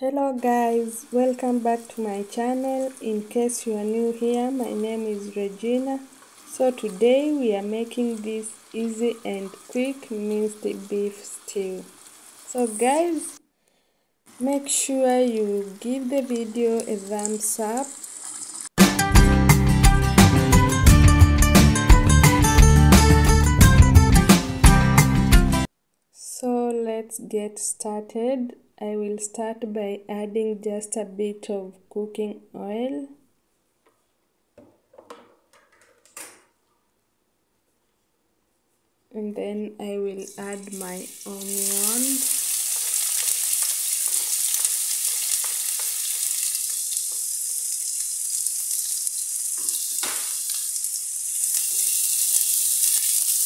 hello guys welcome back to my channel. In case you are new here my name is regina. So today we are making this easy and quick minced beef stew. So guys make sure you give the video a thumbs up. So let's get started I will start by adding just a bit of cooking oil. And then I will add my onion.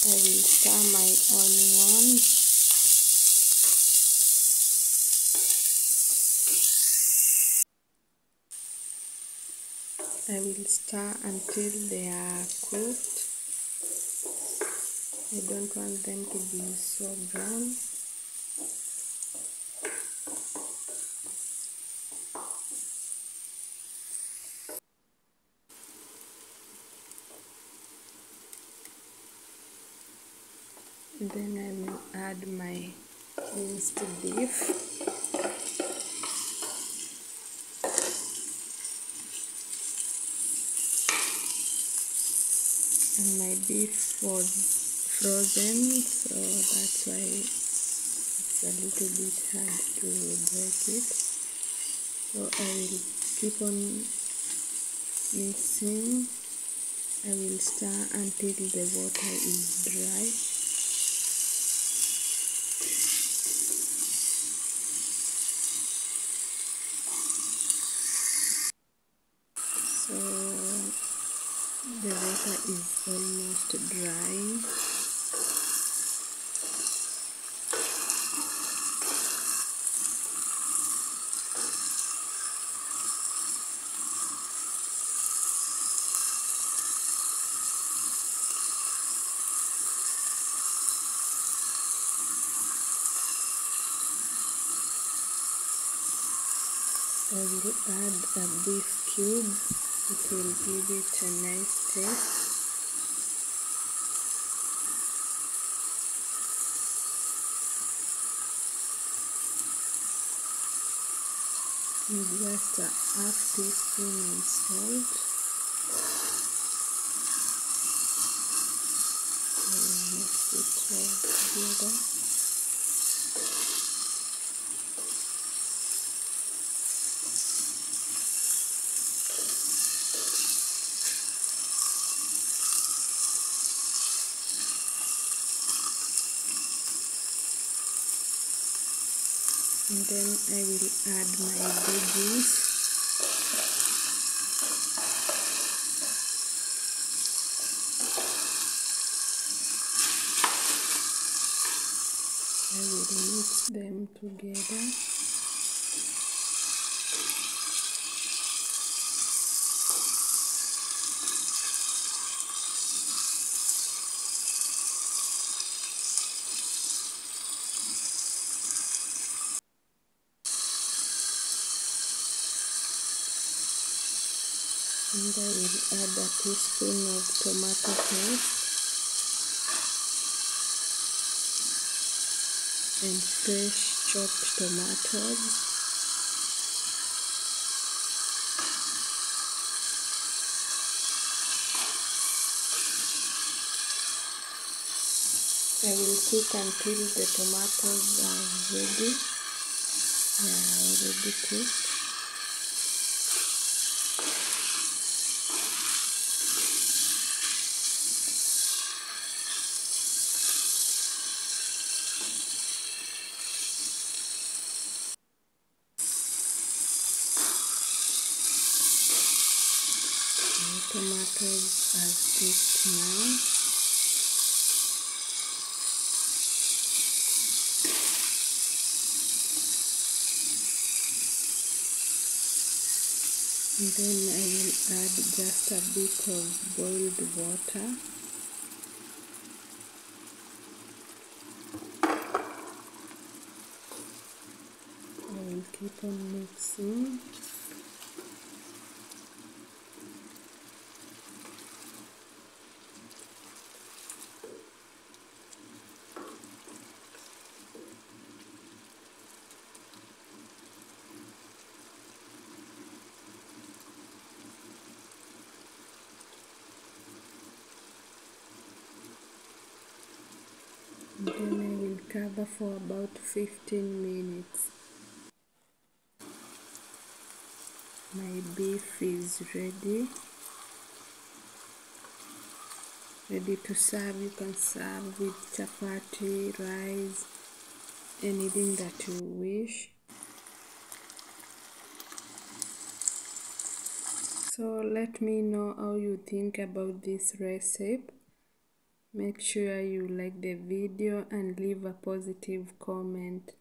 I will stir my onion I will stir until they are cooked. I don't want them to be so brown. Then I will add my minced beef. And my beef was frozen so that's why it's a little bit hard to break it. So I will keep on mixing. I will stir until the water is dry. So the water is almost dry. I will add a beef cube it will give it a nice taste. And just a half teaspoon of salt. And mix it all together and then I will add my veggies. I will mix them together and I will add a teaspoon of tomato paste and fresh chopped tomatoes. I will cook until the tomatoes are ready. They are already cooked tomatoes are cooked now. And then I will add just a bit of boiled water. I will keep on mixing then I will cover for about 15 minutes. My beef is ready. Ready to serve. You can serve with chapati, rice, anything that you wish. So let me know how you think about this recipe. Make sure you like the video and leave a positive comment.